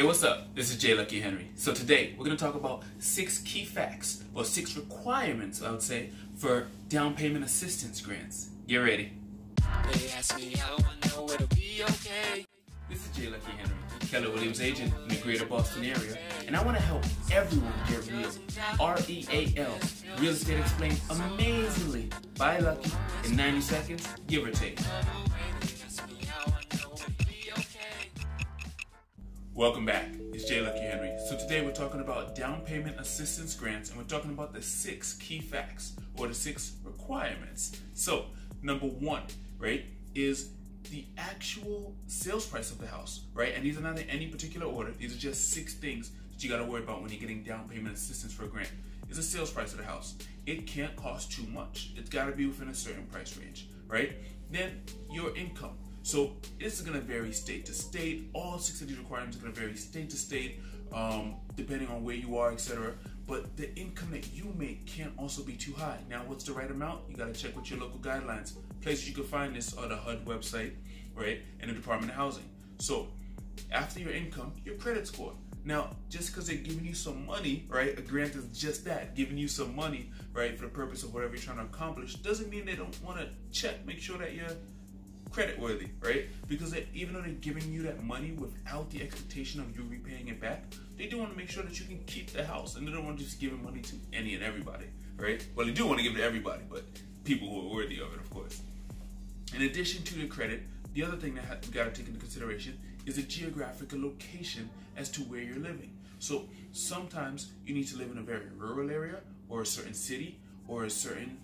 Hey, what's up? This is J. Lucky Henry. So today we're going to talk about six key facts or six requirements, I would say, for down payment assistance grants. Get ready. They ask me how I know it'll be okay. This is J. Lucky Henry, Keller Williams agent in the greater Boston area, and I want to help everyone get real. R E A L, Real Estate Explained amazingly by Lucky in 90 seconds, give or take. Welcome back. It's J. Lucky Henry. So today we're talking about down payment assistance grants and we're talking about the six key facts or the six requirements. So, number one, right, is the actual sales price of the house, right? And these are not in any particular order. These are just six things that you got to worry about when you're getting down payment assistance for a grant. Is the sales price of the house. It can't cost too much. It's got to be within a certain price range, right? Then your income. So this is going to vary state to state. All six of these requirements are going to vary state to state, um, depending on where you are, etc. But the income that you make can't also be too high. Now, what's the right amount? You got to check with your local guidelines. Places you can find this are the HUD website, right, and the Department of Housing. So after your income, your credit score. Now, just because they're giving you some money, right, a grant is just that, giving you some money, right, for the purpose of whatever you're trying to accomplish, doesn't mean they don't want to check, make sure that you're credit worthy, right? Because even though they're giving you that money without the expectation of you repaying it back, they do want to make sure that you can keep the house, and they don't want to just give money to any and everybody, right? Well, they do want to give it to everybody, but people who are worthy of it, of course. In addition to the credit, the other thing that you got to take into consideration is the geographical location as to where you're living. So sometimes you need to live in a very rural area, or a certain city, or a certain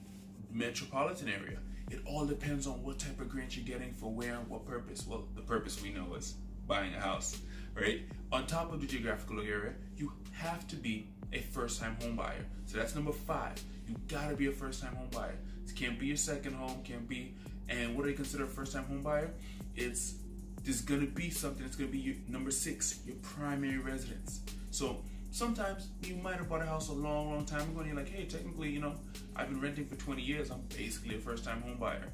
metropolitan area. It all depends on what type of grant you're getting for where and what purpose. Well, the purpose we know is buying a house, right? On top of the geographical area, you have to be a first-time home buyer. So that's number five. You gotta be a first-time home buyer. It can't be your second home, can't be. And what do you consider a first-time home buyer? It's there's gonna be something that's gonna be your number six, your primary residence. So sometimes you might have bought a house a long, long time ago and you're like, hey, technically, you know, I've been renting for 20 years. I'm basically a first-time home buyer.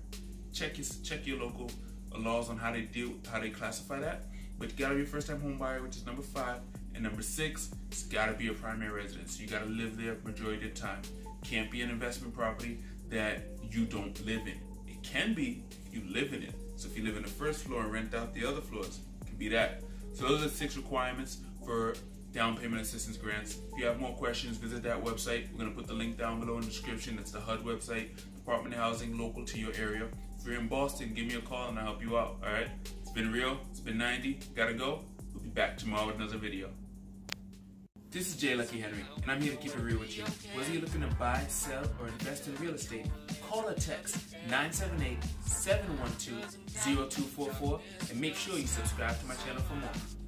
Check your check your local laws on how they deal, how they classify that. But you gotta be a first-time home buyer, which is number five. And number six, it's gotta be a primary residence. You gotta live there majority of the time. Can't be an investment property that you don't live in. It can be if you live in it. So if you live in the first floor and rent out the other floors, it can be that. So those are the six requirements for down payment assistance grants. If you have more questions, visit that website. We're going to put the link down below in the description. That's the HUD website, Department of Housing, local to your area. If you're in Boston, give me a call and I'll help you out. All right? It's been real. It's been 90. Gotta go. We'll be back tomorrow with another video. This is J Lucky Henry, and I'm here to keep it real with you. Whether you're looking to buy, sell, or invest in real estate, call or text 978 712 0244 and make sure you subscribe to my channel for more.